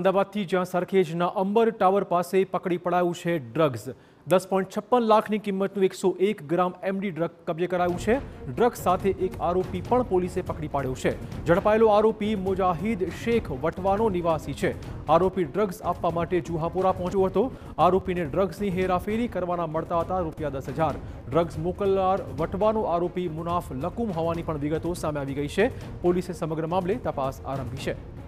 અમદાવાદથી જ્યાં સરખેજના અંબર ટાવર પાસે પકડી પડાયું છે ડ્રગ્સ દસ પોઈન્ટ છપ્પન લાખની કિંમતનું એકસો એક ગ્રામ એમડી ડ્રગ કબજે કરાયું છે ડ્રગ્સ સાથે એક આરોપી પણ પોલીસે પકડી પાડ્યો છે ઝડપાયેલો આરોપી મુજાહિદ શેખ વટવાનો નિવાસી છે આરોપી ડ્રગ્સ આપવા માટે જુહાપુરા પહોંચ્યો હતો આરોપીને ડ્રગ્સની હેરાફેરી કરવાના મળતા હતા રૂપિયા દસ હજાર ડ્રગ્સ મોકલનાર વટવાનો આરોપી મુનાફ લકુમ હોવાની પણ વિગતો સામે આવી ગઈ છે પોલીસે સમગ્ર મામલે તપાસ આરંભી છે